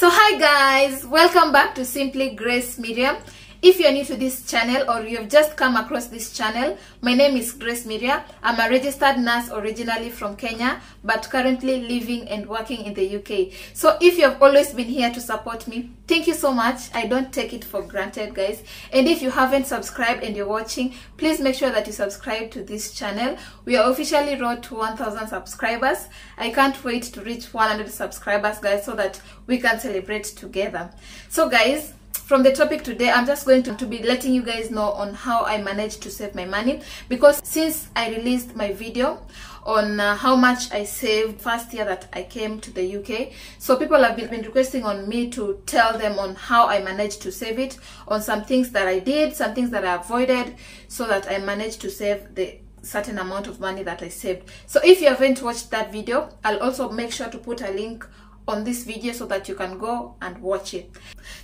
So hi guys, welcome back to Simply Grace Miria. If you're new to this channel or you've just come across this channel, my name is Grace Miria. I'm a registered nurse originally from Kenya, but currently living and working in the UK. So if you've always been here to support me, thank you so much. I don't take it for granted, guys. And if you haven't subscribed and you're watching, please make sure that you subscribe to this channel. We are officially road to 1000 subscribers. I can't wait to reach 100 subscribers, guys, so that we can celebrate together. So guys, from the topic today i'm just going to, to be letting you guys know on how i managed to save my money. Because since i released my video on uh, how much i saved first year that i came to the uk so people have been, been requesting on me to tell them on how i managed to save it on some things that i did some things that i avoided so that i managed to save the certain amount of money that i saved. So if you haven't watched that video i'll also make sure to put a link on this video so that you can go and watch it.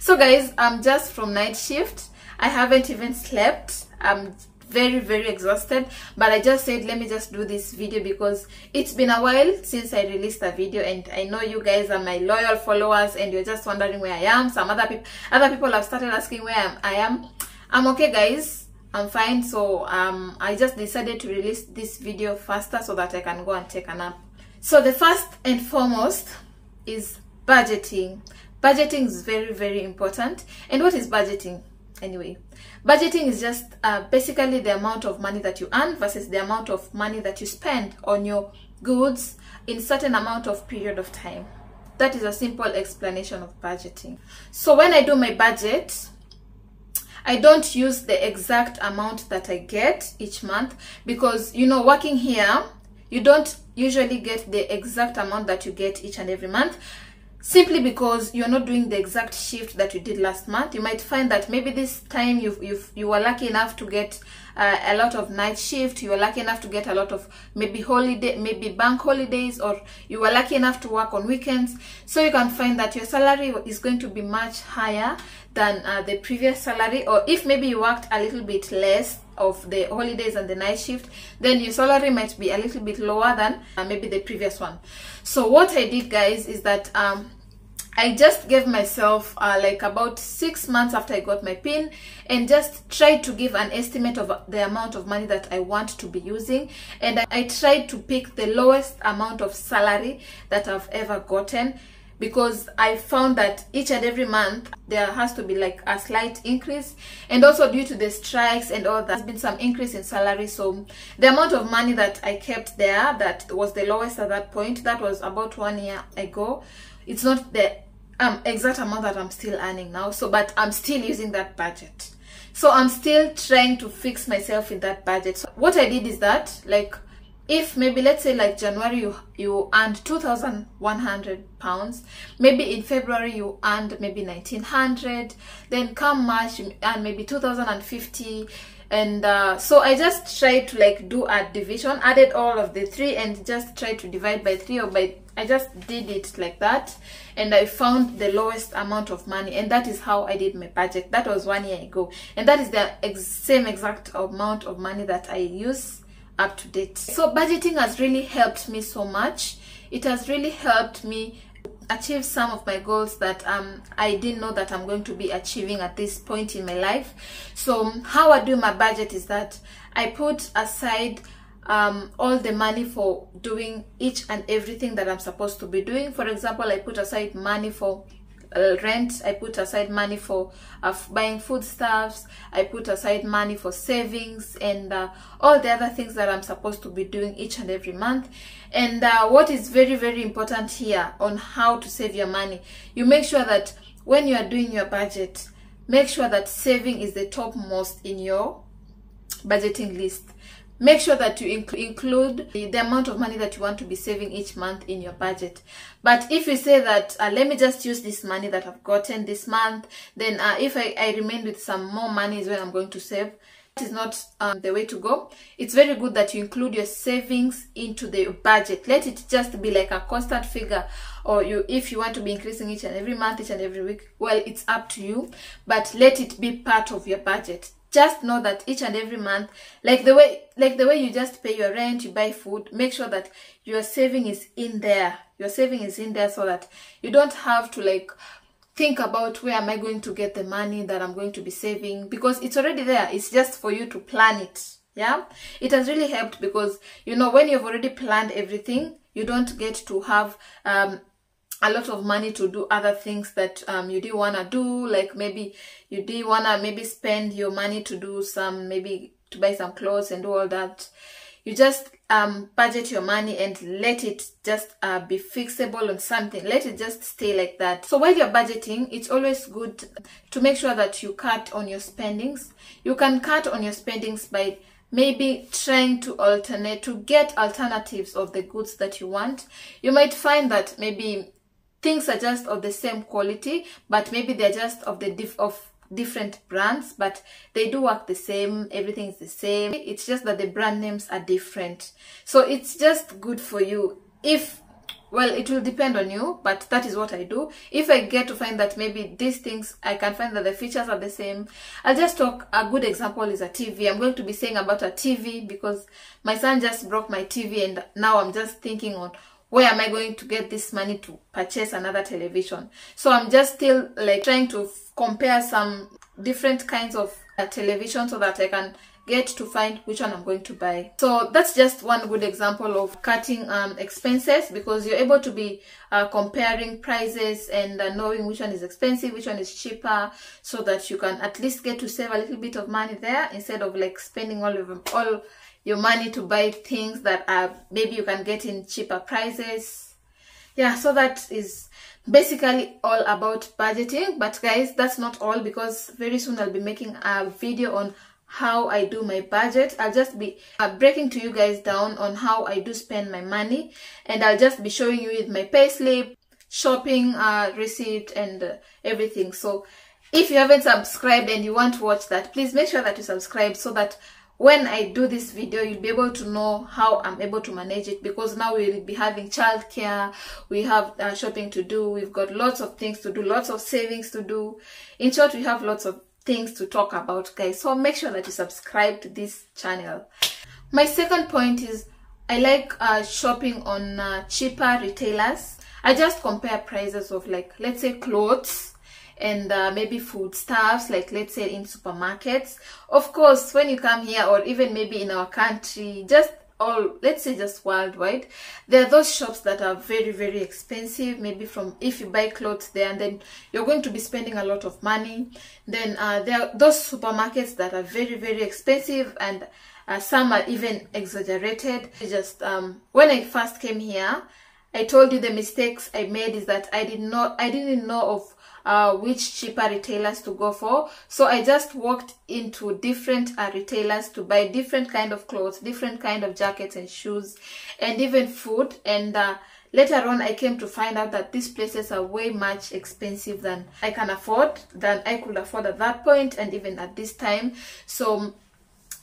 So guys i'm just from night shift. I haven't even slept. I'm very very exhausted. But i just said let me just do this video because it's been a while since i released a video and i know you guys are my loyal followers and you're just wondering where i am. Some other people other people have started asking where I'm, i am. I'm okay guys. I'm fine. So um i just decided to release this video faster so that i can go and take a nap. So the first and foremost is budgeting. Budgeting is very, very important. And what is budgeting? Anyway, budgeting is just uh, basically the amount of money that you earn versus the amount of money that you spend on your goods in certain amount of period of time. That is a simple explanation of budgeting. So when I do my budget, I don't use the exact amount that I get each month because, you know, working here, you don't usually get the exact amount that you get each and every month simply because you're not doing the exact shift that you did last month. You might find that maybe this time you you you were lucky enough to get uh, a lot of night shift you were lucky enough to get a lot of maybe holiday maybe bank holidays or you were lucky enough to work on weekends. So you can find that your salary is going to be much higher than uh, the previous salary or if maybe you worked a little bit less of the holidays and the night shift then your salary might be a little bit lower than uh, maybe the previous one. So what i did guys is that um I just gave myself uh, like about six months after I got my pin and just tried to give an estimate of the amount of money that I want to be using. And I, I tried to pick the lowest amount of salary that I've ever gotten because I found that each and every month there has to be like a slight increase. And also due to the strikes and all that there's been some increase in salary. So the amount of money that I kept there that was the lowest at that point that was about one year ago. It's not the um exact amount that i'm still earning now. So but i'm still using that budget. So i'm still trying to fix myself in that budget. So what i did is that like if maybe let's say like january you you earned 2100 pounds maybe in february you earned maybe 1900 then come march earn maybe 2050 and uh, so i just tried to like do a division added all of the three and just tried to divide by three or by i just did it like that and i found the lowest amount of money and that is how i did my budget. That was one year ago. And that is the ex same exact amount of money that i use up to date so budgeting has really helped me so much it has really helped me achieve some of my goals that um I didn't know that I'm going to be achieving at this point in my life. So how I do my budget is that I put aside um, all the money for doing each and everything that I'm supposed to be doing. For example, I put aside money for rent i put aside money for uh, buying foodstuffs i put aside money for savings and uh, all the other things that i'm supposed to be doing each and every month. And uh, what is very very important here on how to save your money you make sure that when you are doing your budget make sure that saving is the topmost in your budgeting list make sure that you inc include the, amount of money that you want to be saving each month in your budget. But if you say that uh, let me just use this money that i've gotten this month then uh, if I, I remain with some more money is when i'm going to save that is not um, the way to go. It's very good that you include your savings into the budget. Let it just be like a constant figure or you if you want to be increasing each and every month each and every week well it's up to you but let it be part of your budget just know that each and every month like the way like the way you just pay your rent you buy food make sure that your saving is in there your saving is in there so that you don't have to like think about where am I going to get the money that I'm going to be saving because it's already there. It's just for you to plan it. Yeah. It has really helped because, you know, when you've already planned everything, you don't get to have, um, a lot of money to do other things that um, you do want to do like maybe you do want to maybe spend your money to do some maybe to buy some clothes and do all that. You just um, budget your money and let it just uh, be fixable on something. Let it just stay like that. So while you're budgeting it's always good to make sure that you cut on your spendings. You can cut on your spendings by maybe trying to alternate to get alternatives of the goods that you want. You might find that maybe things are just of the same quality but maybe they're just of the diff of different brands but they do work the same everything is the same. It's just that the brand names are different. So it's just good for you. If well it will depend on you but that is what i do. If i get to find that maybe these things i can find that the features are the same. I'll just talk a good example is a tv i'm going to be saying about a tv because my son just broke my tv and now i'm just thinking on where am I going to get this money to purchase another television? So I'm just still like trying to compare some different kinds of uh, television so that I can get to find which one I'm going to buy. So that's just one good example of cutting um, expenses because you're able to be uh, comparing prices and uh, knowing which one is expensive, which one is cheaper so that you can at least get to save a little bit of money there instead of like spending all of them, all your money to buy things that are maybe you can get in cheaper prices. Yeah so that is basically all about budgeting. But guys that's not all because very soon i'll be making a video on how i do my budget. I'll just be uh, breaking to you guys down on how i do spend my money. And i'll just be showing you with my payslip shopping uh, receipt and uh, everything. So if you haven't subscribed and you want to watch that please make sure that you subscribe so that when I do this video, you'll be able to know how I'm able to manage it because now we'll be having childcare, we have uh, shopping to do, we've got lots of things to do, lots of savings to do. In short, we have lots of things to talk about, guys. So make sure that you subscribe to this channel. My second point is I like uh, shopping on uh, cheaper retailers. I just compare prices of like, let's say clothes, and uh, maybe foodstuffs like let's say in supermarkets. Of course when you come here or even maybe in our country just all let's say just worldwide there are those shops that are very very expensive maybe from if you buy clothes there and then you're going to be spending a lot of money. Then uh, there are those supermarkets that are very very expensive and uh, some are even exaggerated. Just um, when i first came here i told you the mistakes i made is that i did not i didn't know of uh, which cheaper retailers to go for. So I just walked into different uh, retailers to buy different kind of clothes, different kind of jackets and shoes, and even food. And uh, later on, I came to find out that these places are way much expensive than I can afford, than I could afford at that point, and even at this time. So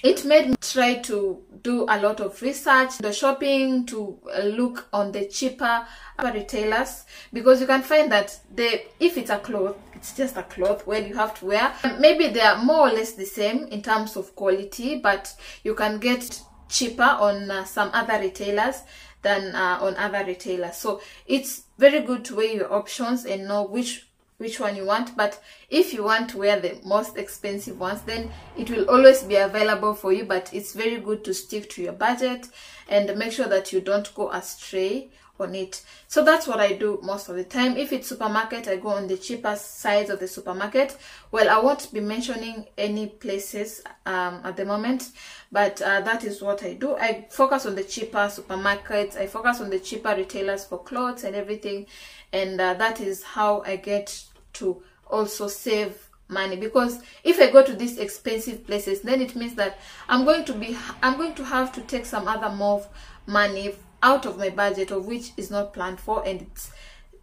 it made me try to do a lot of research the shopping to look on the cheaper retailers because you can find that the if it's a cloth it's just a cloth where you have to wear. Maybe they are more or less the same in terms of quality but you can get cheaper on uh, some other retailers than uh, on other retailers. So it's very good to weigh your options and know which which one you want but if you want to wear the most expensive ones then it will always be available for you but it's very good to stick to your budget and make sure that you don't go astray on it. So that's what i do most of the time. If it's supermarket i go on the cheaper sides of the supermarket. Well i won't be mentioning any places um, at the moment but uh, that is what i do. I focus on the cheaper supermarkets. I focus on the cheaper retailers for clothes and everything and uh, that is how i get to also save money. Because if i go to these expensive places then it means that i'm going to be i'm going to have to take some other more money out of my budget of which is not planned for. And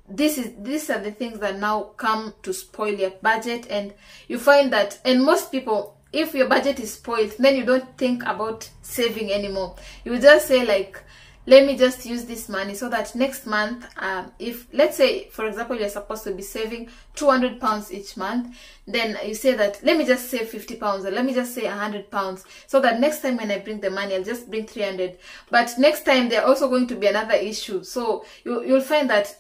this is these are the things that now come to spoil your budget. And you find that and most people if your budget is spoiled then you don't think about saving anymore. You just say like let me just use this money so that next month um, if let's say for example you're supposed to be saving 200 pounds each month then you say that let me just save 50 pounds or let me just say 100 pounds so that next time when i bring the money i'll just bring 300 but next time there are also going to be another issue. So you, you'll find that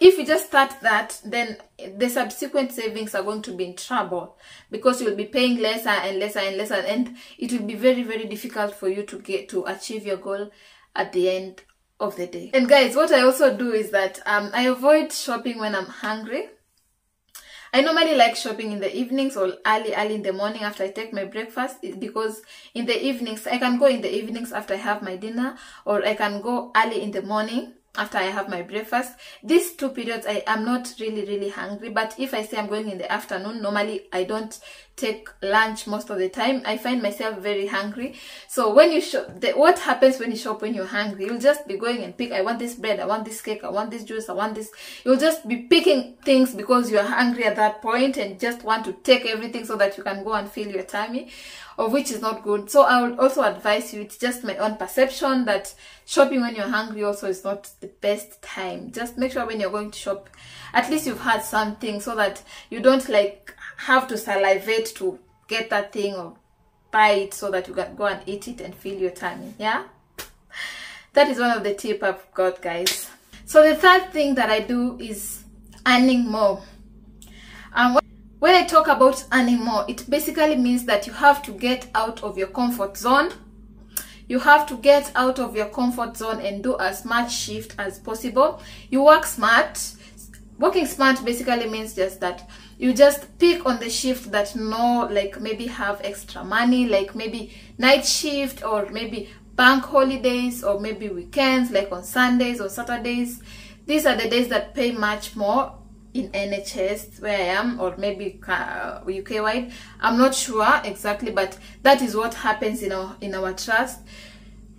if you just start that then the subsequent savings are going to be in trouble because you'll be paying lesser and lesser and lesser and it will be very very difficult for you to get to achieve your goal at the end of the day and guys what i also do is that um, i avoid shopping when i'm hungry I normally like shopping in the evenings or early, early in the morning after I take my breakfast because in the evenings, I can go in the evenings after I have my dinner or I can go early in the morning after I have my breakfast. These two periods, I am not really, really hungry. But if I say I'm going in the afternoon, normally I don't take lunch most of the time. I find myself very hungry. So when you shop, the, what happens when you shop when you're hungry? You'll just be going and pick, I want this bread, I want this cake, I want this juice, I want this. You'll just be picking things because you're hungry at that point and just want to take everything so that you can go and fill your tummy of which is not good. So I would also advise you, it's just my own perception that shopping when you're hungry also is not the best time. Just make sure when you're going to shop, at least you've had something so that you don't like have to salivate to get that thing or buy it so that you can go and eat it and fill your tummy. Yeah? That is one of the tip I've got, guys. So the third thing that I do is earning more. And when I talk about earning more, it basically means that you have to get out of your comfort zone. You have to get out of your comfort zone and do as much shift as possible. You work smart. Working smart basically means just that you just pick on the shift that no like maybe have extra money like maybe night shift or maybe bank holidays or maybe weekends like on Sundays or Saturdays. These are the days that pay much more in NHS where I am or maybe UK wide. I'm not sure exactly, but that is what happens in our in our trust.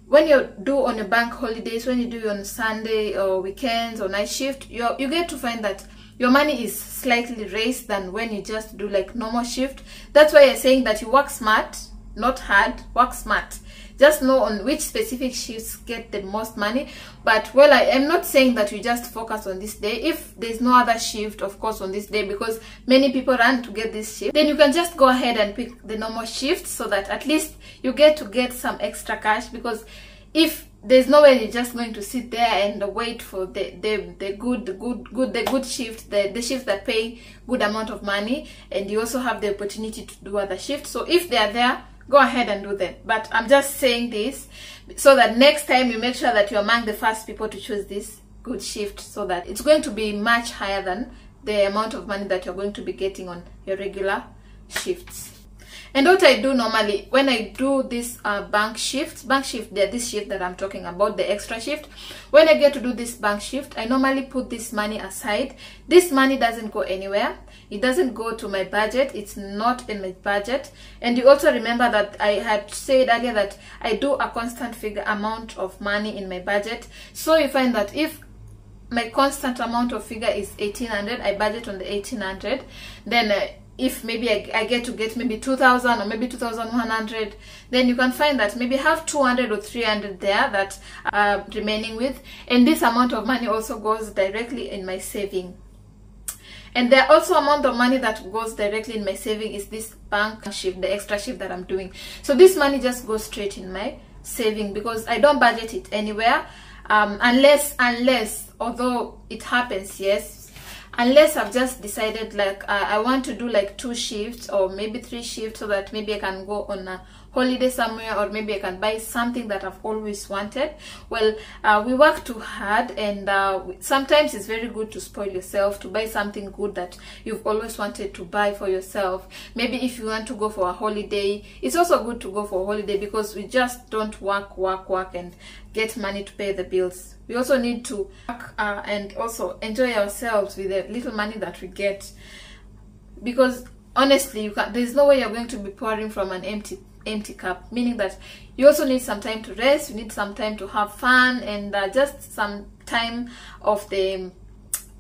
When you do on a bank holidays, when you do on Sunday or weekends or night shift, you you get to find that your money is slightly raised than when you just do like normal shift. That's why I'm saying that you work smart, not hard, work smart just know on which specific shifts get the most money. But well i am not saying that you just focus on this day. If there's no other shift of course on this day because many people run to get this shift then you can just go ahead and pick the normal shift so that at least you get to get some extra cash. Because if there's no way you're just going to sit there and wait for the the, the good good good the good shift the the shifts that pay good amount of money. And you also have the opportunity to do other shifts. So if they are there go ahead and do that. But i'm just saying this so that next time you make sure that you're among the first people to choose this good shift so that it's going to be much higher than the amount of money that you're going to be getting on your regular shifts and what I do normally when I do this uh, bank shift, bank shift, this shift that I'm talking about, the extra shift, when I get to do this bank shift, I normally put this money aside. This money doesn't go anywhere. It doesn't go to my budget. It's not in my budget. And you also remember that I had said earlier that I do a constant figure amount of money in my budget. So you find that if my constant amount of figure is 1800 i budget on the 1800 then uh, if maybe I, I, get to get maybe 2000 or maybe 2100 then you can find that maybe have 200 or 300 there that remaining with. And this amount of money also goes directly in my saving. And the also amount of money that goes directly in my saving is this bank shift the extra shift that i'm doing. So this money just goes straight in my saving because i don't budget it anywhere um, unless unless although it happens yes unless I've just decided like uh, I want to do like two shifts or maybe three shifts so that maybe I can go on a holiday somewhere or maybe I can buy something that I've always wanted. Well, uh, we work too hard and uh, sometimes it's very good to spoil yourself, to buy something good that you've always wanted to buy for yourself. Maybe if you want to go for a holiday, it's also good to go for a holiday because we just don't work, work, work and get money to pay the bills. We also need to work uh, and also enjoy ourselves with the little money that we get because honestly you can there's no way you're going to be pouring from an empty empty cup meaning that you also need some time to rest you need some time to have fun and uh, just some time of the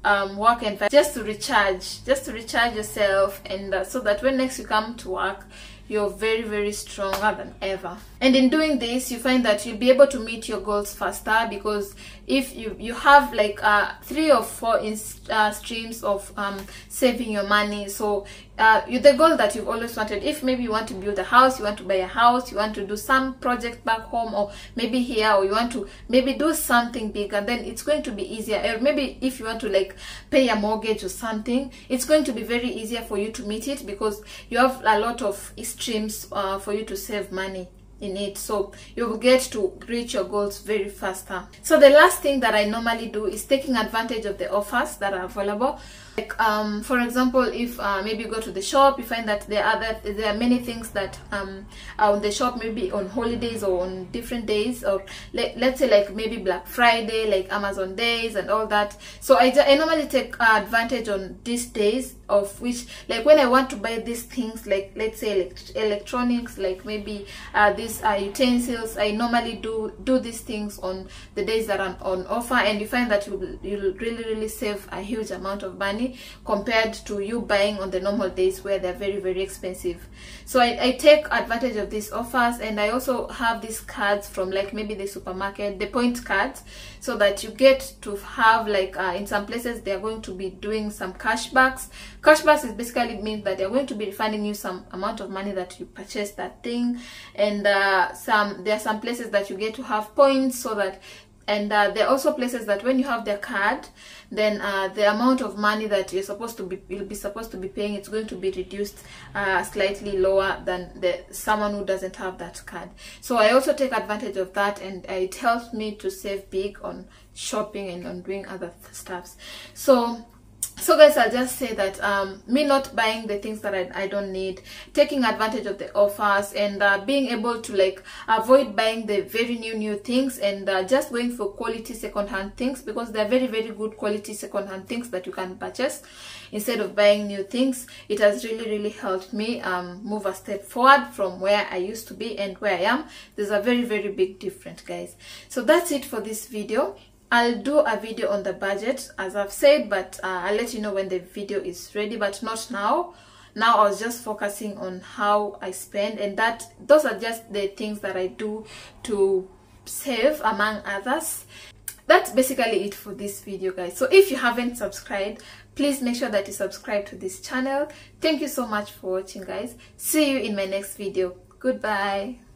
um, work and just to recharge just to recharge yourself and uh, so that when next you come to work you're very very stronger than ever. And in doing this you find that you'll be able to meet your goals faster because if you you have like uh, three or four in, uh, streams of um, saving your money so uh, you, the goal that you've always wanted if maybe you want to build a house you want to buy a house you want to do some project back home or maybe here or you want to maybe do something big and then it's going to be easier. Or maybe if you want to like pay a mortgage or something it's going to be very easier for you to meet it because you have a lot of streams uh, for you to save money in it. So you will get to reach your goals very faster. So the last thing that i normally do is taking advantage of the offers that are available. Like um, for example if uh, maybe you go to the shop you find that there are that there are many things that um, are on the shop maybe on holidays or on different days or let, let's say like maybe black friday like amazon days and all that. So i, I normally take uh, advantage on these days of which like when i want to buy these things like let's say like electronics like maybe uh, these uh, utensils i normally do do these things on the days that are on offer and you find that you you'll really really save a huge amount of money compared to you buying on the normal days where they're very very expensive. So I, I take advantage of these offers and I also have these cards from like maybe the supermarket the point cards so that you get to have like uh, in some places they are going to be doing some cashbacks. Cashbacks is basically means that they're going to be refunding you some amount of money that you purchased that thing and uh, some there are some places that you get to have points so that and uh, there are also places that when you have the card then uh, the amount of money that you're supposed to be you'll be supposed to be paying it's going to be reduced uh, slightly lower than the someone who doesn't have that card. So i also take advantage of that and it helps me to save big on shopping and on doing other stuffs. So so guys i'll just say that um, me not buying the things that I, I don't need taking advantage of the offers and uh, being able to like avoid buying the very new new things and uh, just going for quality second-hand things because they're very very good quality second-hand things that you can purchase. Instead of buying new things it has really really helped me um, move a step forward from where i used to be and where i am. There's a very very big difference guys. So that's it for this video I'll do a video on the budget as I've said but uh, I'll let you know when the video is ready but not now. Now I was just focusing on how I spend and that those are just the things that I do to save among others. That's basically it for this video guys. So if you haven't subscribed please make sure that you subscribe to this channel. Thank you so much for watching guys. See you in my next video. Goodbye